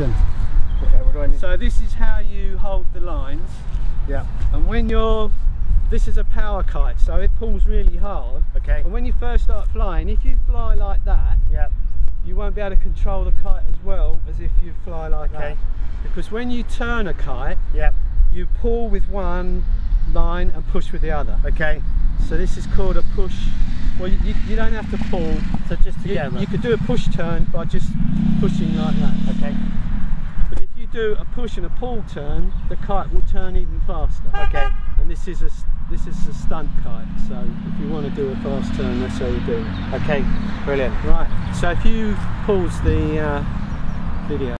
action. Okay, what do I need? So this is how you hold the lines. yeah. And when you're, this is a power kite, so it pulls really hard. Okay. And when you first start flying, if you fly like that, Yeah. you won't be able to control the kite as well as if you fly like Okay. that. Because when you turn a kite, Yeah. you pull with one line and push with the other. Okay. So this is called a push. Well, you, you don't have to pull. So just You, together. you could do a push turn by just pushing like that. Okay. But if you do a push and a pull turn, the kite will turn even faster. Okay. And this is a s- this is a stunt kite. So if you want to do a fast turn, that's how you do it. Okay. Brilliant. Right. So if you pause the uh, video.